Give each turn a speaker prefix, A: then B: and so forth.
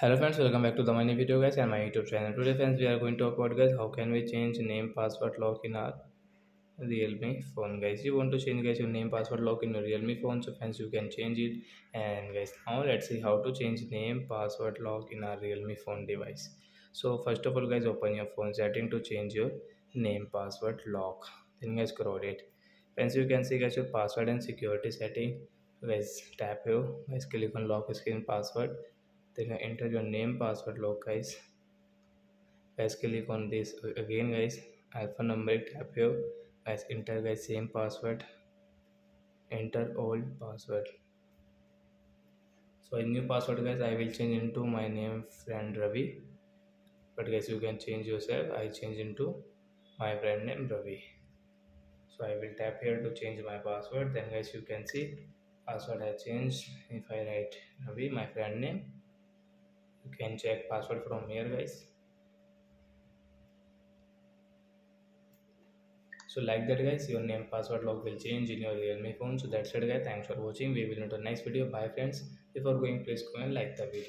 A: hello friends welcome back to the money video guys and my youtube channel. Today friends we are going to talk about guys how can we change name password lock in our realme phone guys. You want to change guys your name password lock in your realme phone so friends you can change it. And guys now let's see how to change name password lock in our realme phone device. So first of all guys open your phone setting to change your name password lock. Then guys scroll it. Friends you can see guys your password and security setting. Guys tap here. Guys click on lock screen password then enter your name password lock guys guys click on this again guys. Alphanumeric tap here. Guys enter guys same password. Enter old password. So a new password guys i will change into my name friend ravi. But guys you can change yourself. I change into my friend name ravi. So i will tap here to change my password. Then guys you can see password has changed. If i write ravi my friend name you can check password from here guys. So like that guys your name password lock will change in your realme phone. So that's it guys. Thanks for watching. We will meet on next video. Bye friends. Before going please go and like the video